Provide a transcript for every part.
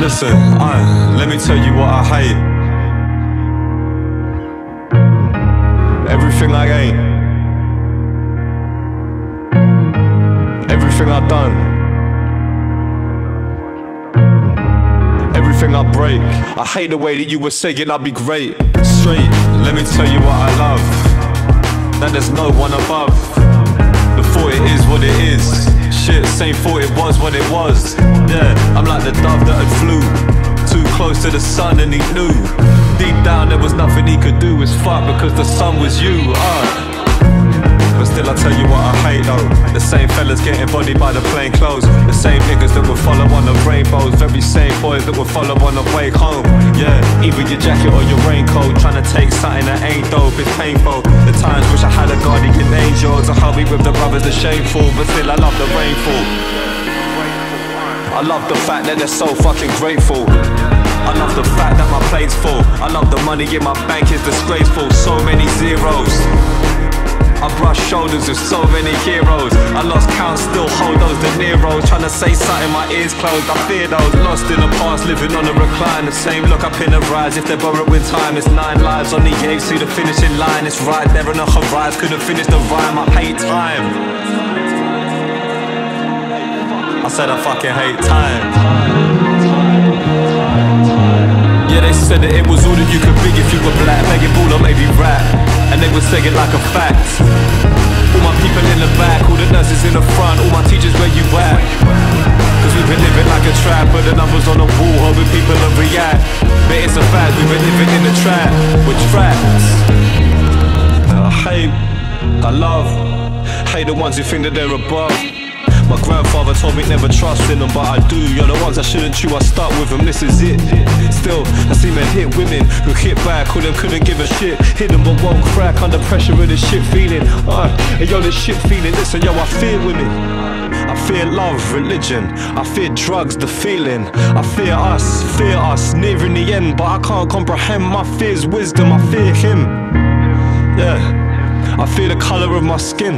Listen, uh, let me tell you what I hate. Everything I ain't. Everything I've done. Everything I break. I hate the way that you were saying I'd be great. Straight, let me tell you what I love. That there's no one above. The it is what it is. Shit, same thought it was what it was. Yeah, I'm like the dove that had flew too close to the sun and he knew. Deep down there was nothing he could do. It's fuck because the sun was you. Uh. Same fellas getting bodied by the plain clothes. The same niggas that would follow on the rainbows. Very same boys that would follow on the way home. Yeah, either your jacket or your raincoat. Trying to take something that ain't dope, it's painful. The times wish I had a guardian angel. To me with the brothers that's shameful. But still I love the rainfall. I love the fact that they're so fucking grateful. I love the fact that my plate's full. I love the money in my bank is disgraceful. So many zeros I brush shoulders with so many heroes. I lost count, still hold those De Niro's. Trying to say something, my ears closed. I fear those lost in the past, living on a recline. The same look up in the rise. If they're borrowing time, it's nine lives on the edge see the finishing line. It's right there on the horizon. Couldn't finish the rhyme. I hate time. I said I fucking hate time. Said that it was all that you could be if you were black, begging ball or maybe rap. And they would say it like a fact. All my people in the back, all the nurses in the front, all my teachers where you at? Cause we've been living like a trap, but the numbers on the wall hoping people will react. But it's a fact, we've been living in a trap, we're trapped. I uh, hate, I love, hate the ones who think that they're above. My grandfather told me never trust in them, but I do. You're the ones I shouldn't chew, I start with them, this is it. Still, I see men hit women who hit back, who them couldn't give a shit. Hit them but won't crack under pressure of this shit feeling. Uh, and yo, this shit feeling, listen, yo, I fear women. I fear love, religion. I fear drugs, the feeling. I fear us, fear us, nearing the end, but I can't comprehend my fear's wisdom. I fear him. Yeah, I fear the color of my skin.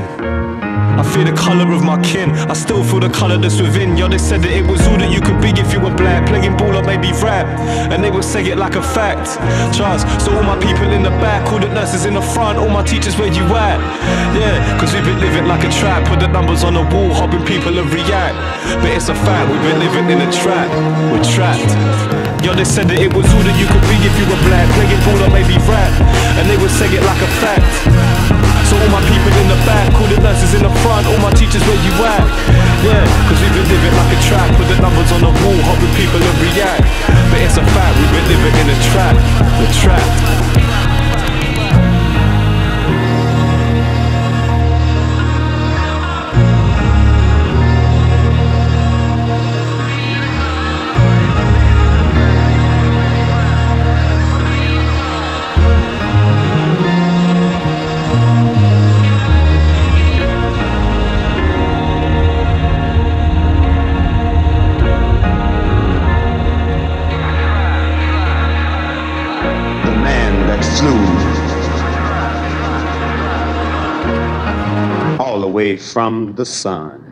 I fear the colour of my kin. I still feel the colour that's within. Yo, they said that it was all that you could be if you were black. Playing ball or maybe rap. And they would say it like a fact. Trust. So all my people in the back, all the nurses in the front, all my teachers, where you at? Yeah, cause we've been living like a trap. Put the numbers on the wall, hoping people will react. But it's a fact, we've been living in a trap. We're trapped. Yo, they said that it was all that you could be if you were black. Playing ball or maybe rap. And they would say it like a fact. So all my people in the back, all the nurses in the front, all my teachers where you at? Yeah, cause we've been living like a trap, put the numbers on the wall, hoping people will react. But it's a fact, we've been living in a trap, we're. All the way from the sun.